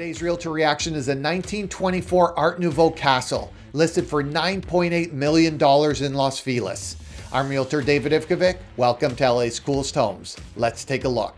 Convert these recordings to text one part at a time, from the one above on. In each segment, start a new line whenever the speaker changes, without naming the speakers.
Today's realtor reaction is a 1924 Art Nouveau castle listed for $9.8 million in Los Feliz. I'm realtor David Ivkovic. Welcome to LA's coolest homes. Let's take a look.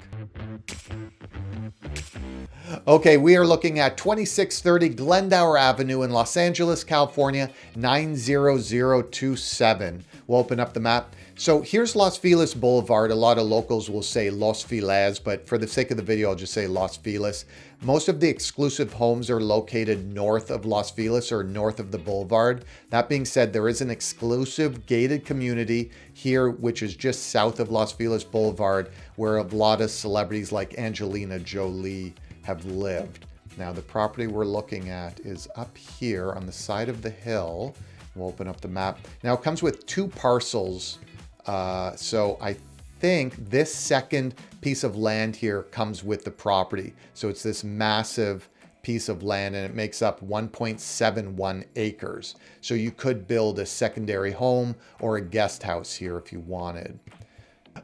Okay, we are looking at 2630 Glendower Avenue in Los Angeles, California, 90027. We'll open up the map. So here's Los Feliz Boulevard. A lot of locals will say Los Feliz, but for the sake of the video, I'll just say Los Feliz. Most of the exclusive homes are located north of Los Feliz or north of the boulevard. That being said, there is an exclusive gated community here, which is just south of Los Feliz Boulevard, where a lot of celebrities like Angelina Jolie have lived. Now the property we're looking at is up here on the side of the hill. We'll open up the map. Now it comes with two parcels. Uh, so I think this second piece of land here comes with the property. So it's this massive piece of land and it makes up 1.71 acres. So you could build a secondary home or a guest house here if you wanted.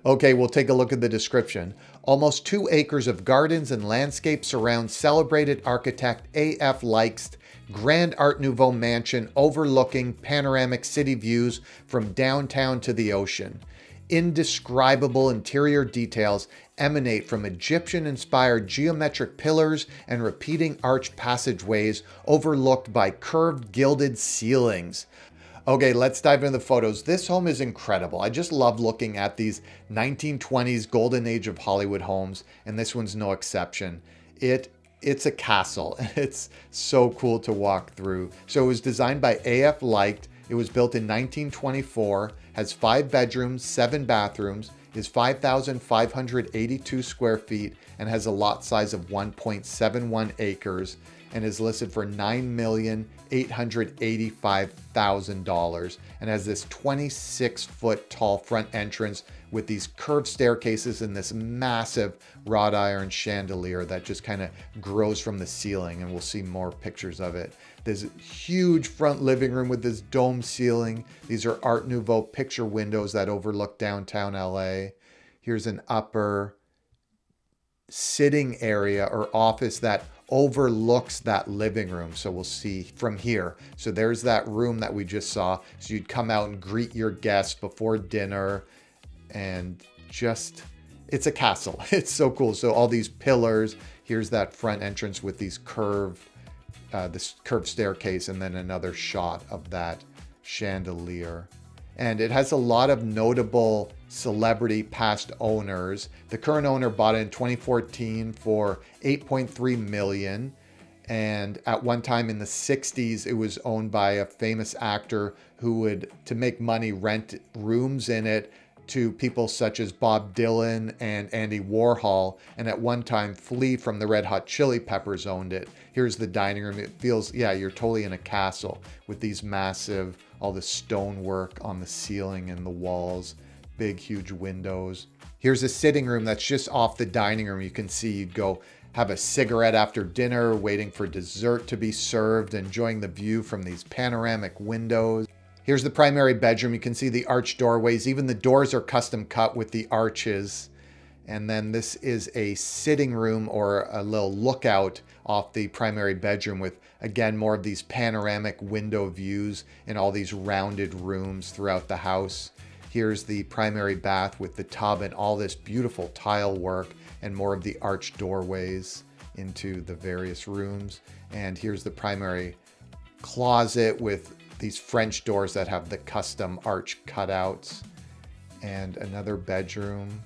Okay, we'll take a look at the description. Almost two acres of gardens and landscape surround celebrated architect A.F. Leicht's grand Art Nouveau mansion overlooking panoramic city views from downtown to the ocean. Indescribable interior details emanate from Egyptian-inspired geometric pillars and repeating arched passageways overlooked by curved gilded ceilings. Okay, let's dive into the photos. This home is incredible. I just love looking at these 1920s golden age of Hollywood homes, and this one's no exception. It it's a castle. It's so cool to walk through. So it was designed by A.F. Leicht. It was built in 1924, has five bedrooms, seven bathrooms, is 5,582 square feet, and has a lot size of 1.71 acres and is listed for $9,885,000 and has this 26 foot tall front entrance with these curved staircases and this massive wrought iron chandelier that just kind of grows from the ceiling and we'll see more pictures of it. This huge front living room with this dome ceiling. These are Art Nouveau picture windows that overlook downtown LA. Here's an upper sitting area or office that overlooks that living room. So we'll see from here. So there's that room that we just saw. So you'd come out and greet your guests before dinner and just, it's a castle. It's so cool. So all these pillars, here's that front entrance with these curved, uh, this curved staircase and then another shot of that chandelier and it has a lot of notable celebrity past owners. The current owner bought it in 2014 for 8.3 million. And at one time in the 60s, it was owned by a famous actor who would, to make money, rent rooms in it to people such as Bob Dylan and Andy Warhol, and at one time Flea from the Red Hot Chili Peppers owned it. Here's the dining room. It feels, yeah, you're totally in a castle with these massive, all the stonework on the ceiling and the walls, big, huge windows. Here's a sitting room that's just off the dining room. You can see you'd go have a cigarette after dinner, waiting for dessert to be served, enjoying the view from these panoramic windows. Here's the primary bedroom. You can see the arch doorways. Even the doors are custom cut with the arches. And then this is a sitting room or a little lookout off the primary bedroom with, again, more of these panoramic window views and all these rounded rooms throughout the house. Here's the primary bath with the tub and all this beautiful tile work and more of the arched doorways into the various rooms. And here's the primary closet with these French doors that have the custom arch cutouts and another bedroom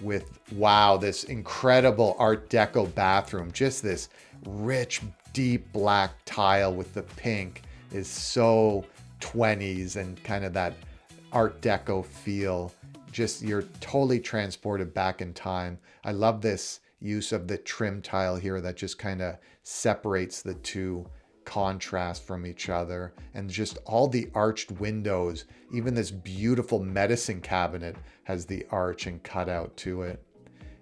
with, wow, this incredible Art Deco bathroom. Just this rich, deep black tile with the pink is so 20s and kind of that Art Deco feel. Just you're totally transported back in time. I love this use of the trim tile here that just kind of separates the two contrast from each other and just all the arched windows. Even this beautiful medicine cabinet has the arch and cutout to it.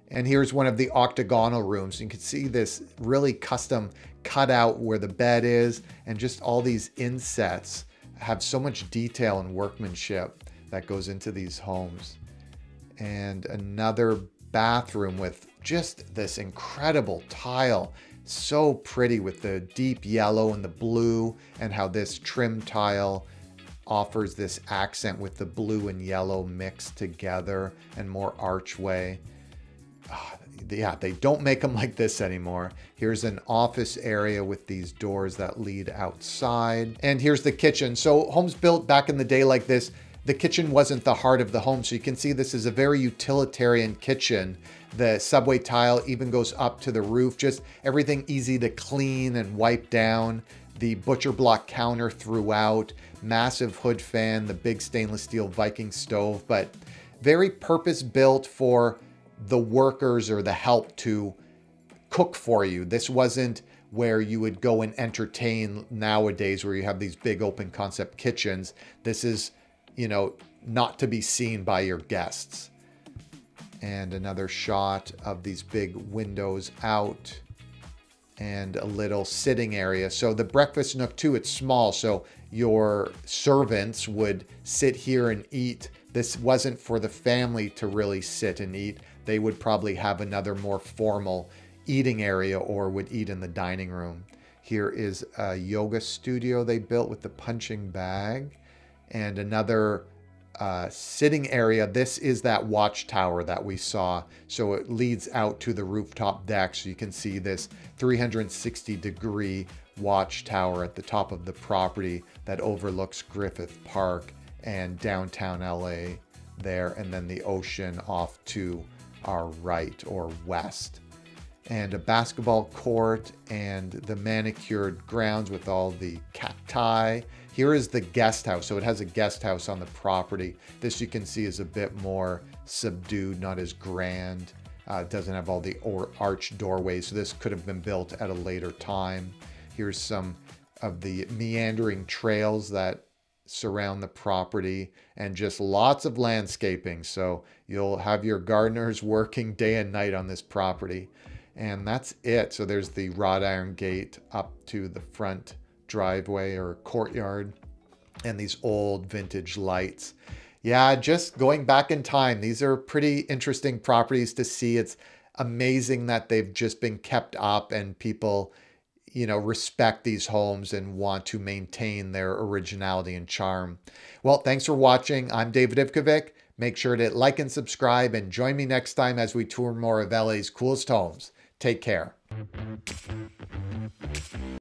And here's one of the octagonal rooms. You can see this really custom cutout where the bed is and just all these insets have so much detail and workmanship that goes into these homes. And another bathroom with just this incredible tile so pretty with the deep yellow and the blue and how this trim tile offers this accent with the blue and yellow mixed together and more archway. Oh, yeah, they don't make them like this anymore. Here's an office area with these doors that lead outside. And here's the kitchen. So homes built back in the day like this, the kitchen wasn't the heart of the home. So you can see this is a very utilitarian kitchen. The subway tile even goes up to the roof, just everything easy to clean and wipe down. The butcher block counter throughout, massive hood fan, the big stainless steel Viking stove, but very purpose built for the workers or the help to cook for you. This wasn't where you would go and entertain nowadays where you have these big open concept kitchens. This is, you know, not to be seen by your guests. And another shot of these big windows out and a little sitting area. So the breakfast nook too, it's small. So your servants would sit here and eat. This wasn't for the family to really sit and eat they would probably have another more formal eating area or would eat in the dining room. Here is a yoga studio they built with the punching bag and another uh, sitting area. This is that watchtower that we saw. So it leads out to the rooftop deck. So you can see this 360 degree watchtower at the top of the property that overlooks Griffith Park and downtown LA there, and then the ocean off to our right or west. And a basketball court and the manicured grounds with all the cacti. Here is the guest house. So it has a guest house on the property. This you can see is a bit more subdued, not as grand. Uh, doesn't have all the or arch doorways. So this could have been built at a later time. Here's some of the meandering trails that surround the property and just lots of landscaping. So you'll have your gardeners working day and night on this property. And that's it. So there's the wrought iron gate up to the front driveway or courtyard and these old vintage lights. Yeah, just going back in time, these are pretty interesting properties to see. It's amazing that they've just been kept up and people you know, respect these homes and want to maintain their originality and charm. Well, thanks for watching. I'm David Ivkovic. Make sure to like and subscribe and join me next time as we tour more of LA's coolest homes. Take care.